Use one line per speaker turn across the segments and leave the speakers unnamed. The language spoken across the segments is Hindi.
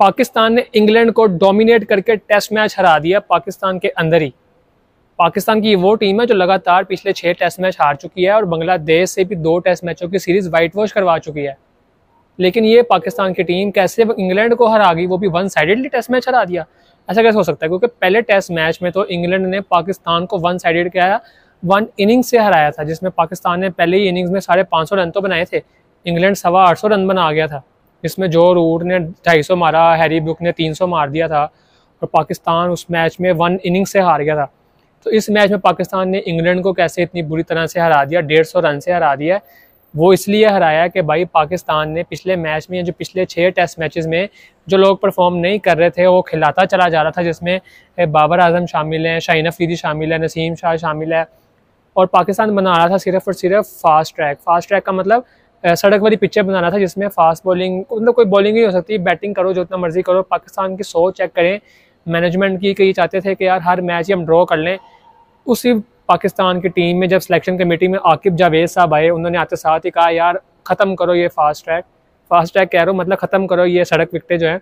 पाकिस्तान ने इंग्लैंड को डोमिनेट करके टेस्ट मैच हरा दिया पाकिस्तान के अंदर ही। पाकिस्तान की वो टीम है जो लगातार पिछले छः टेस्ट मैच हार चुकी है और बांग्लादेश से भी दो टेस्ट मैचों की सीरीज़ वाइट वॉश करवा चुकी है। लेकिन ये पाकिस्तान की टीम कैसे इंग्लैंड को हरा गई, वो भी वन साइडेडली टेस्ट मैच हरा दिया। ऐसा कैसे हो सकता है? क्योंकि पहले टेस्ट मैच में तो इंग्लैंड ने पाकिस्तान को वन साइडेड किया वन इनिंग्स से हराया था, जिसमें पाकिस्तान ने पहले ही इनिंग्स में साढ़े पाँच सौ रन तो बनाए थे। इंग्लैंड सवा आठ सौ रन बना गया था। इसमें जो रूट ने ढाई सौ मारा, हैरी बुक ने तीन सौ मार दिया था और पाकिस्तान उस मैच में वन इनिंग से हार गया था। तो इस मैच में पाकिस्तान ने इंग्लैंड को कैसे इतनी बुरी तरह से हरा दिया, डेढ़ सौ रन से हरा दिया, वो इसलिए हराया कि भाई पाकिस्तान ने पिछले मैच में जो पिछले छः टेस्ट मैचेस में जो लोग परफॉर्म नहीं कर रहे थे, वो खिलाता चला जा रहा था, जिसमें बाबर आज़म शामिल हैं, शाहीन अफरीदी शामिल है, नसीम शाह शामिल है और पाकिस्तान बना रहा था सिर्फ़ और सिर्फ़ फास्ट ट्रैक। फास्ट ट्रैक का मतलब सड़क वाली पिक्चर बनाना था जिसमें फास्ट बॉलिंग मतलब कोई बॉलिंग ही हो सकती है बैटिंग करो, जितना मर्ज़ी करो, पाकिस्तान की सोच चेक करें। मैनेजमेंट की कई चाहते थे कि यार हर मैच ही हम ड्रॉ कर लें। उसी पाकिस्तान की टीम में जब सिलेक्शन कमेटी में आकिब जावेद साहब आए, उन्होंने आते साथ ही कहा, यार, ख़त्म करो ये फास्ट ट्रैक फास्ट ट्रैक कह रहा हूँ मतलब ख़त्म करो, ये सड़क विकटें जो है,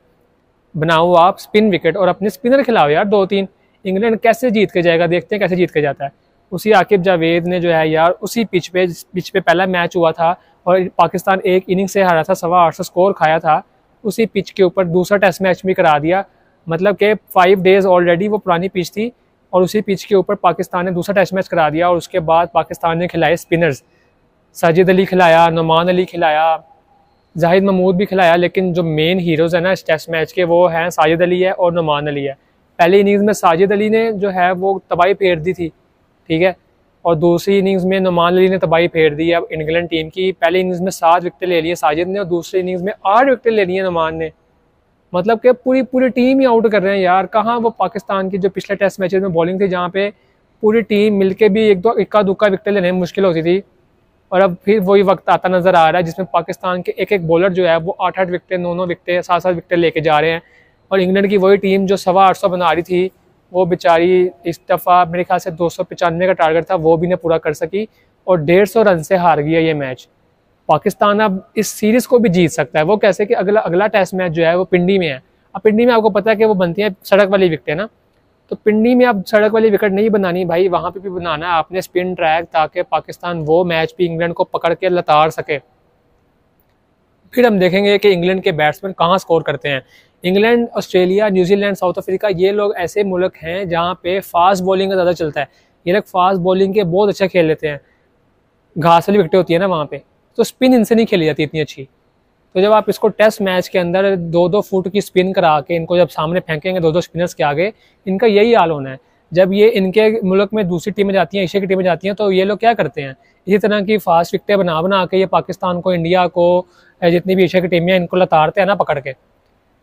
बनाओ आप स्पिन विकेट और अपने स्पिनर खिलाओ यार दो तीन इंग्लैंड कैसे जीत के जाएगा, देखते हैं कैसे जीत के जाता है। उसी आकिब जावेद ने जो है यार, उसी पिच पे पिच पे पहला मैच हुआ था और पाकिस्तान एक इनिंग से हारा था, सवा आठ सौ स्कोर खाया था। उसी पिच के ऊपर दूसरा टेस्ट मैच भी करा दिया। मतलब कि फाइव डेज़ ऑलरेडी वो पुरानी पिच थी और उसी पिच के ऊपर पाकिस्तान ने दूसरा टेस्ट मैच करा दिया और उसके बाद पाकिस्तान ने खिलाए स्पिनर्स साजिद अली खिलाया, नुमान अली खिलाया, जाहिद महमूद भी खिलाया, लेकिन जो मेन हीरोज़ हैं ना इस टेस्ट मैच के, वो हैं साजिद अली है और नुमान अली है। पहली इनिंग्स में साजिद अली ने जो है वो तबाही फेर दी थी, ठीक है? और दूसरी इनिंग्स में नुमान अली ने तबाही फेर दी अब इंग्लैंड टीम की पहली इनिंग्स में सात विकेट ले लिए साजिद ने और दूसरी इनिंग्स में आठ विकेट ले लिए नुमान ने। मतलब कि पूरी पूरी टीम ही आउट कर रहे हैं यार। कहाँ वो पाकिस्तान की जो पिछले टेस्ट मैचेज में बॉलिंग थी, जहाँ पे पूरी टीम मिलके भी एक दो इक्का दुक्का विकेट लेने में मुश्किल होती थी। और अब फिर वही वक्त आता नज़र आ रहा है, जिसमें पाकिस्तान के एक एक बॉलर जो है, वो आठ आठ विकटें नौ नौ विकटें सात सात विकटें लेके जा रहे हैं। और इंग्लैंड की वही टीम जो सवा आठ सौ बना रही थी वो बेचारी इस दफ़ा मेरे ख्याल से दो का टारगेट था, वो भी ने पूरा कर सकी और डेढ़ सौ रन से हार गया ये मैच पाकिस्तान अब इस सीरीज़ को भी जीत सकता है। वो कैसे कि अगला अगला टेस्ट मैच जो है वो पिंडी में है। अब पिंडी में आपको पता है कि वो बनती है सड़क वाली विकटें ना? तो पिंडी में अब सड़क वाली विकेट नहीं बनानी भाई, वहाँ पे भी बनाना है। आपने स्पिन ट्रैक ताकि पाकिस्तान वो मैच भी इंग्लैंड को पकड़ के लताड़ सके। फिर हम देखेंगे कि इंग्लैंड के बैट्समैन कहाँ स्कोर करते हैं। England, Australia, New Zealand, South Africa, ये लोग ऐसे मुल्क हैं जहाँ पे फास्ट बॉलिंग का ज़्यादा चलता है। ये लोग फास्ट बॉलिंग के बहुत अच्छा खेल लेते हैं। घास वाली विकटें होती है ना वहाँ पे तो स्पिन इनसे नहीं खेली जाती इतनी अच्छी। तो जब आप इसको टेस्ट मैच के अंदर दो दो फुट की स्पिन करा के इनको जब सामने फेंकेंगे दो दो स्पिनर्स के आगे, इनका यही हाल होना है। जब ये इनके मुल्क में दूसरी टीमें जाती हैं, एशिया की टीमें जाती हैं तो ये लोग क्या करते हैं? इसी तरह की फास्ट विकटें बना बना के ये पाकिस्तान को, इंडिया को, जितनी भी एशिया की टीमें हैं, इनको लताड़ते हैं ना पकड़ के।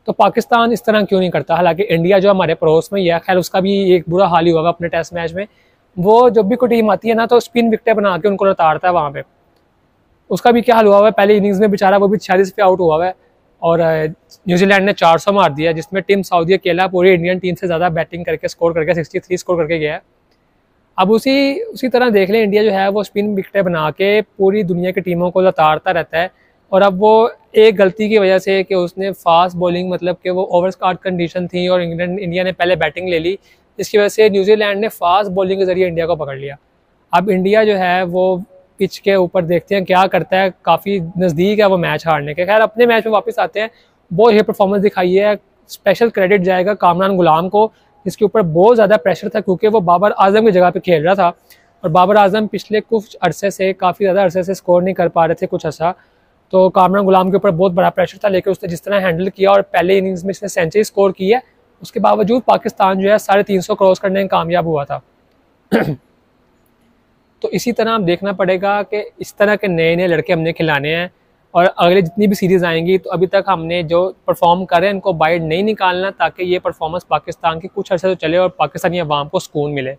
तो पाकिस्तान इस तरह क्यों नहीं करता? हालाँकि इंडिया जो हमारे पड़ोस में ही है, खैर उसका भी एक बुरा हाल ही होगा अपने टेस्ट मैच में। वो जब भी कोई टीम आती है ना तो स्पिन विकटें बना के उनको लताड़ता है वहाँ पर उसका भी क्या हाल हुआ हुआ है? पहले इनिंग्स में बेचारा वो भी छियालीस पे आउट हुआ हुआ है। और न्यूजीलैंड ने 400 मार दिया, जिसमें टीम सऊदी अकेला पूरी इंडियन टीम से ज़्यादा बैटिंग करके स्कोर करके 63 स्कोर करके गया है। अब उसी उसी तरह देख लें इंडिया जो है वो स्पिन विकटें बना के पूरी दुनिया की टीमों को लताड़ता रहता है। और अब वो एक गलती की वजह से कि उसने फास्ट बॉलिंग मतलब कि वो ओवर स्कार्ट कंडीशन थी और इंग्लैंड, इंडिया ने पहले बैटिंग ले ली। इसकी वजह से न्यूजीलैंड ने फास्ट बॉलिंग के ज़रिए इंडिया को पकड़ लिया। अब इंडिया जो है, वो पिच के ऊपर देखते हैं क्या करता है। काफ़ी नज़दीक है वो मैच हारने के। खैर, अपने मैच में वापस आते हैं। बहुत ही परफॉर्मेंस दिखाई है स्पेशल क्रेडिट जाएगा कामरान गुलाम को। जिसके ऊपर बहुत ज़्यादा प्रेशर था क्योंकि वो बाबर आज़म की जगह पर खेल रहा था। और बाबर आज़म पिछले कुछ अरसे से, काफ़ी ज़्यादा अरसे से स्कोर नहीं कर पा रहे थे कुछ ऐसा। तो कामरान गुलाम के ऊपर बहुत बड़ा प्रेशर था, लेकिन उसने जिस तरह हैंडल किया और पहले इनिंग्स में इसने सेंचुरी स्कोर की है, उसके बावजूद पाकिस्तान जो है साढ़े तीन सौ क्रॉस करने में कामयाब हुआ था। तो इसी तरह हम देखना पड़ेगा कि इस तरह के नए नए लड़के हमने खिलाने हैं, और अगले जितनी भी सीरीज़ आएँगी तो अभी तक हमने जो परफॉर्म करें, इनको बाइट नहीं निकालना, ताकि ये परफॉर्मेंस पाकिस्तान की कुछ अर्से तो चले और पाकिस्तानी अवाम को सुकून मिले।